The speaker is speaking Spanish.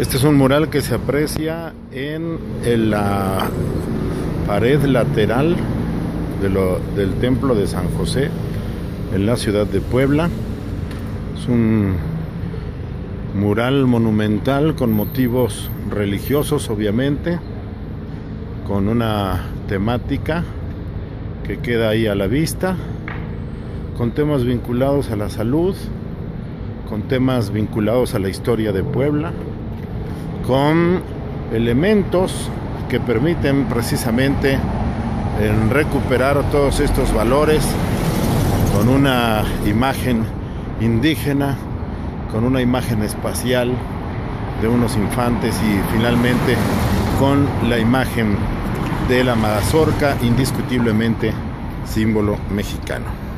Este es un mural que se aprecia en, la pared lateral del templo de San José en la ciudad de Puebla. Es un mural monumental con motivos religiosos, obviamente, con una temática que queda ahí a la vista, con temas vinculados a la salud, con temas vinculados a la historia de Puebla, con elementos que permiten precisamente en recuperar todos estos valores con una imagen indígena, con una imagen espacial de unos infantes y finalmente con la imagen de la mazorca, indiscutiblemente símbolo mexicano.